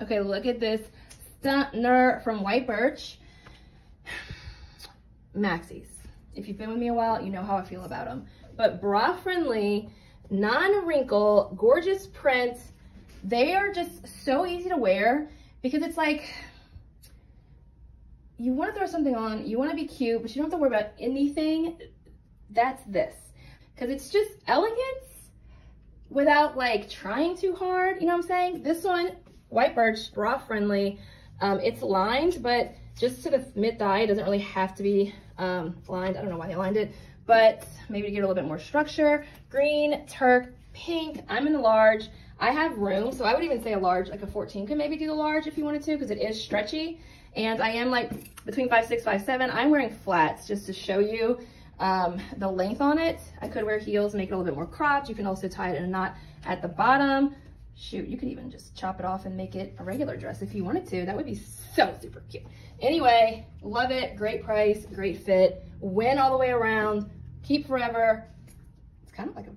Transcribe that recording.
Okay, look at this stunner from White Birch. Maxis. If you've been with me a while, you know how I feel about them. But bra friendly, non-wrinkle, gorgeous print. They are just so easy to wear because it's like, you wanna throw something on, you wanna be cute, but you don't have to worry about anything. That's this. Cause it's just elegance without like trying too hard, you know what I'm saying? This one, White Birch, bra friendly. Um, it's lined, but just to the mid thigh, it doesn't really have to be um, lined. I don't know why they lined it, but maybe to get a little bit more structure. Green, turk, pink. I'm in the large. I have room, so I would even say a large, like a 14 could maybe do the large if you wanted to, because it is stretchy. And I am like between five six, five seven. I'm wearing flats just to show you um, the length on it. I could wear heels, make it a little bit more cropped. You can also tie it in a knot at the bottom. Shoot, you could even just chop it off and make it a regular dress if you wanted to. That would be so super cute. Anyway, love it. Great price, great fit. Win all the way around. Keep forever. It's kind of like a